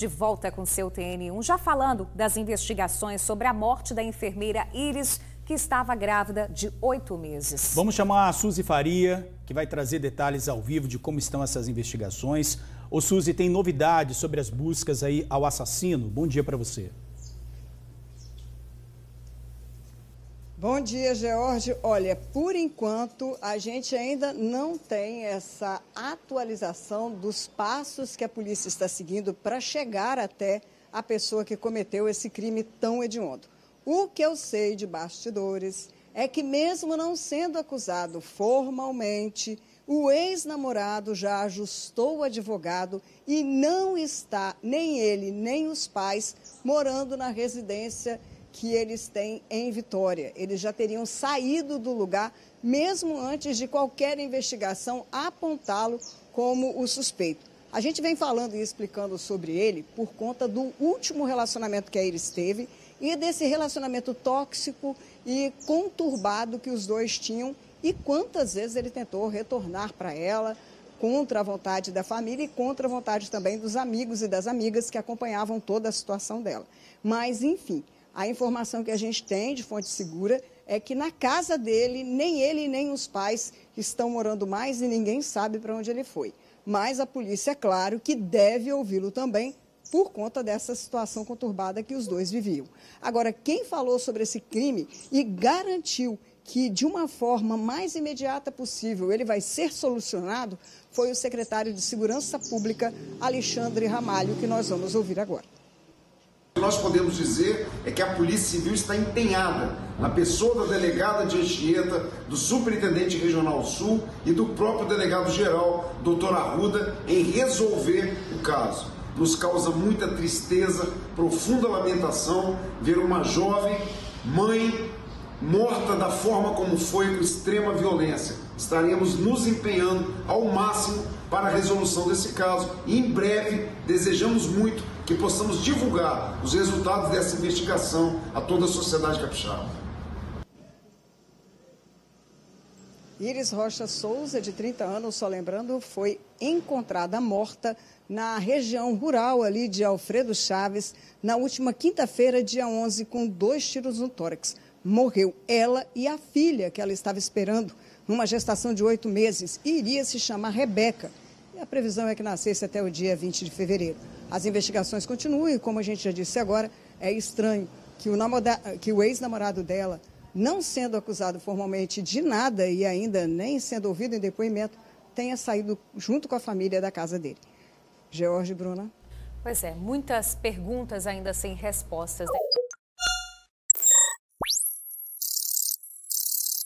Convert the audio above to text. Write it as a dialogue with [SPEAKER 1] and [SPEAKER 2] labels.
[SPEAKER 1] de volta com seu TN1, já falando das investigações sobre a morte da enfermeira Iris, que estava grávida de oito meses.
[SPEAKER 2] Vamos chamar a Suzy Faria, que vai trazer detalhes ao vivo de como estão essas investigações. Ô Suzy, tem novidades sobre as buscas aí ao assassino? Bom dia para você.
[SPEAKER 3] Bom dia, George. Olha, por enquanto, a gente ainda não tem essa atualização dos passos que a polícia está seguindo para chegar até a pessoa que cometeu esse crime tão hediondo. O que eu sei de bastidores é que, mesmo não sendo acusado formalmente, o ex-namorado já ajustou o advogado e não está, nem ele, nem os pais, morando na residência que eles têm em Vitória. Eles já teriam saído do lugar, mesmo antes de qualquer investigação apontá-lo como o suspeito. A gente vem falando e explicando sobre ele por conta do último relacionamento que a Iris teve e desse relacionamento tóxico e conturbado que os dois tinham e quantas vezes ele tentou retornar para ela contra a vontade da família e contra a vontade também dos amigos e das amigas que acompanhavam toda a situação dela. Mas, enfim, a informação que a gente tem de fonte segura é que na casa dele, nem ele nem os pais estão morando mais e ninguém sabe para onde ele foi. Mas a polícia, é claro, que deve ouvi-lo também por conta dessa situação conturbada que os dois viviam. Agora, quem falou sobre esse crime e garantiu que, de uma forma mais imediata possível, ele vai ser solucionado, foi o secretário de Segurança Pública, Alexandre Ramalho, que nós vamos ouvir agora.
[SPEAKER 4] Nós podemos dizer é que a Polícia Civil está empenhada na pessoa da delegada de Anchieta, do Superintendente Regional Sul e do próprio delegado-geral, doutor Arruda, em resolver o caso. Nos causa muita tristeza, profunda lamentação ver uma jovem mãe morta da forma como foi, com extrema violência. Estaremos nos empenhando ao máximo para a resolução desse caso e em breve desejamos muito que possamos divulgar os resultados dessa investigação a toda a sociedade capixaba.
[SPEAKER 3] Iris Rocha Souza, de 30 anos, só lembrando, foi encontrada morta na região rural ali de Alfredo Chaves na última quinta-feira, dia 11, com dois tiros no tórax. Morreu ela e a filha que ela estava esperando, numa gestação de oito meses, e iria se chamar Rebeca. E a previsão é que nascesse até o dia 20 de fevereiro. As investigações continuam e, como a gente já disse agora, é estranho que o, que o ex-namorado dela, não sendo acusado formalmente de nada e ainda nem sendo ouvido em depoimento, tenha saído junto com a família da casa dele. George Bruna.
[SPEAKER 1] Pois é, muitas perguntas ainda sem respostas. Né?